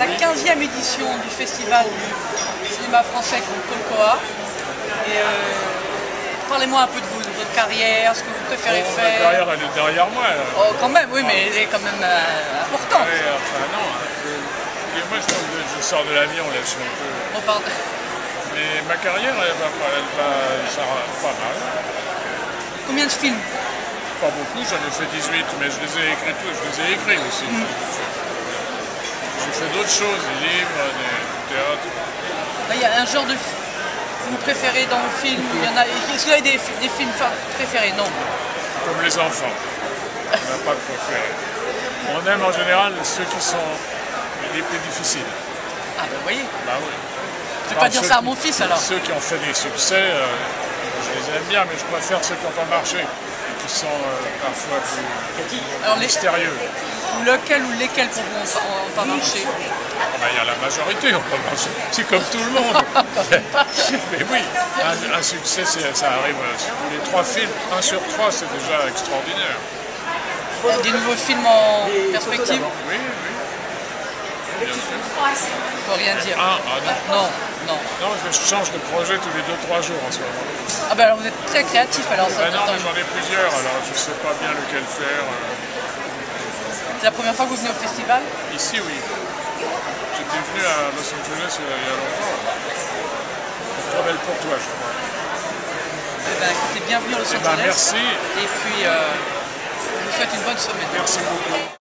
à la 15e édition du festival du cinéma français Colcoa. Et euh, parlez-moi un peu de vous, de votre carrière, ce que vous préférez Bon, faire. Ma carrière, elle est derrière moi. là. Oh, quand même, oui, mais elle est quand même euh, importante. Ouais, enfin, non. euh, et moi, je, je sors de l'avion, là, je suis un peu... Bon, pardon. Mais ma carrière, elle va, pas- elle va ça va pas mal. Combien de films Pas beaucoup, j'en ai fait 18, mais je les ai écrits tous, je les ai écrits aussi. J'ai fait d'autres choses, des livres, des théâtre. Là, Il y a un genre de vous préférez dans le film il y en a... Est-ce que vous avez des, fi- des films préférés? Non. comme les enfants. On n'a pas de préféré. On aime en général ceux qui sont les plus difficiles. Ah, ben vous voyez. Bah oui. Je vais pas dire ça à mon fils alors. Ceux qui ont fait des succès, euh, je les aime bien, mais je préfère ceux qui n'ont pas marché, qui sont euh, parfois plus Alors, les- mystérieux. Lequel ou lesquels pour vous ont pas marché Il y a la majorité, on peut marcher. C'est comme tout le monde. mais oui, un, un succès, ça arrive euh, les trois films. Un sur trois, c'est déjà extraordinaire. Il y a Des nouveaux films en perspective Oui, oui. Je peux rien dire. Un, ah non. Non, non. Non, je change de projet tous les 2-3 jours en ce moment. Ah ben alors vous êtes très créatif alors ça Ben non, mais j'en ai plusieurs, alors je ne sais pas bien lequel faire. euh. C'est la première fois que vous venez au festival? Ici, oui. J'étais venu à Los Angeles euh, il y a longtemps. C'est Trop belle pour toi, je crois. Eh ben écoutez, bienvenue à Los Eh ben, Angeles. merci. Et puis euh, je vous souhaite une bonne semaine. Merci beaucoup.